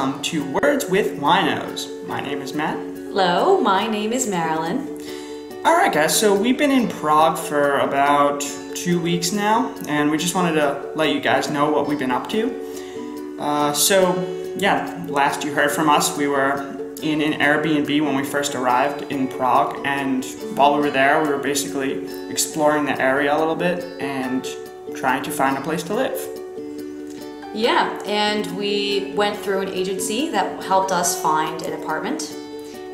welcome to Words with Winos. My name is Matt. Hello, my name is Marilyn. Alright, guys, so we've been in Prague for about two weeks now, and we just wanted to let you guys know what we've been up to. Uh, so, yeah, last you heard from us, we were in an Airbnb when we first arrived in Prague, and while we were there, we were basically exploring the area a little bit and trying to find a place to live. Yeah, and we went through an agency that helped us find an apartment.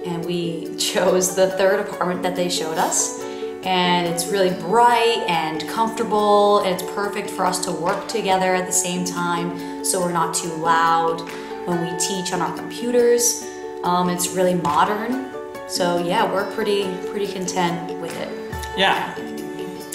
And we chose the third apartment that they showed us. And it's really bright and comfortable, and it's perfect for us to work together at the same time so we're not too loud when we teach on our computers. Um, it's really modern. So yeah, we're pretty pretty content with it. Yeah,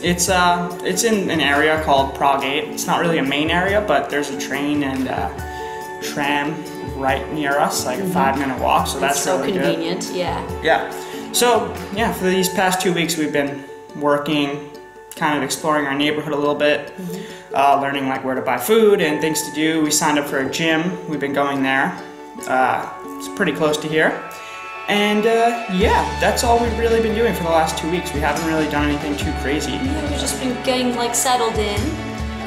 it's uh, it's in an area called Prague 8. It's not really a main area, but there's a train and uh, tram right near us, like a five minute walk. So that's so really convenient, yeah. good. Yeah. So yeah, for these past two weeks, we've been working, kind of exploring our neighborhood a little bit, uh, learning like where to buy food and things to do. We signed up for a gym. We've been going there. Uh, it's pretty close to here. And uh, yeah, that's all we've really been doing for the last two weeks. We haven't really done anything too crazy. Yeah, we've just been getting like settled in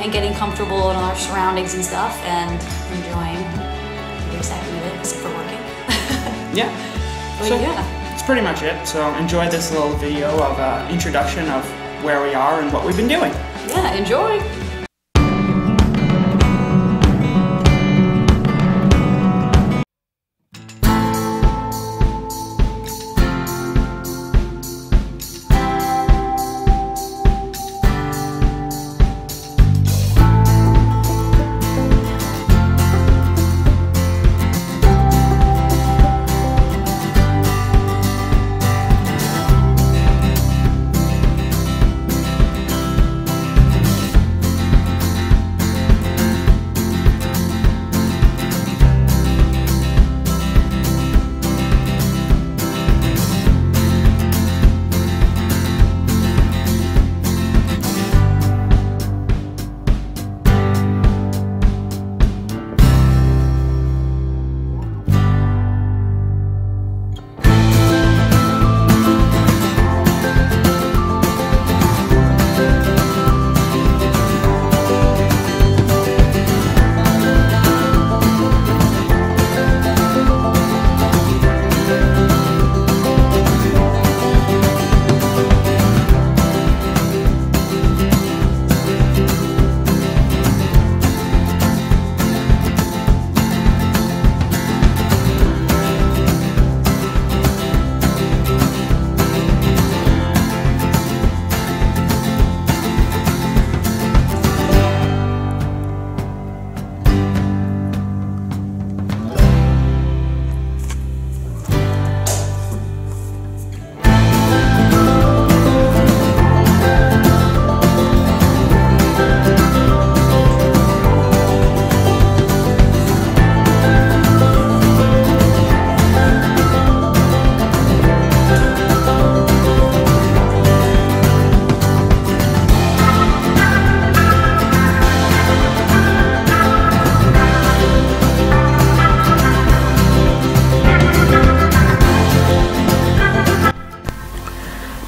and getting comfortable in our surroundings and stuff and enjoying every second of it, except for working. Yeah. But So- yeah. That's pretty much it. So enjoy this little video of uh, introduction of where we are and what we've been doing. Yeah, enjoy.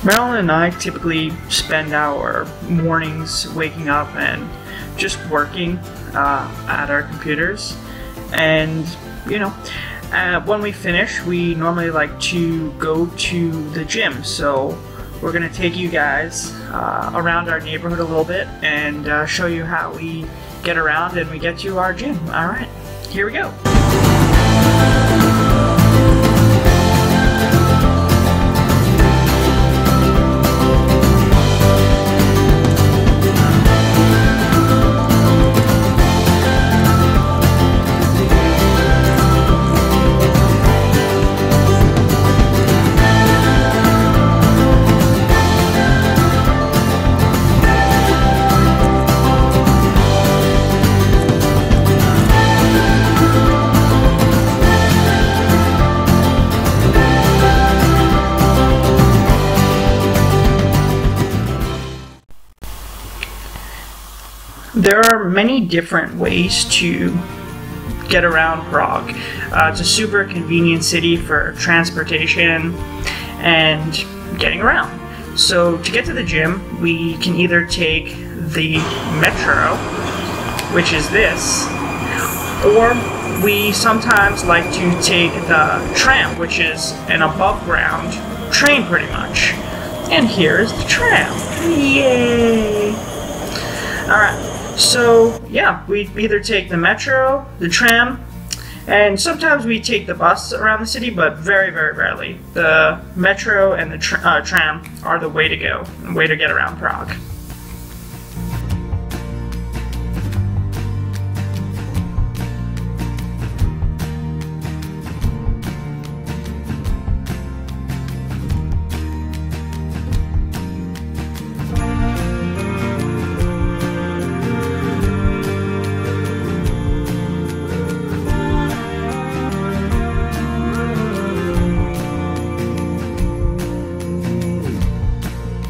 Marilyn and I typically spend our mornings waking up and just working uh, at our computers. And, you know, uh, when we finish, we normally like to go to the gym. So we're going to take you guys uh, around our neighborhood a little bit and uh, show you how we get around and we get to our gym. All right, here we go. There are many different ways to get around Prague. Uh, it's a super convenient city for transportation and getting around. So to get to the gym, we can either take the metro, which is this, or we sometimes like to take the tram, which is an above ground train pretty much. And here's the tram. Yay! Alright, so yeah, we either take the metro, the tram, and sometimes we take the bus around the city, but very, very rarely. The metro and the uh, tram are the way to go, the way to get around Prague.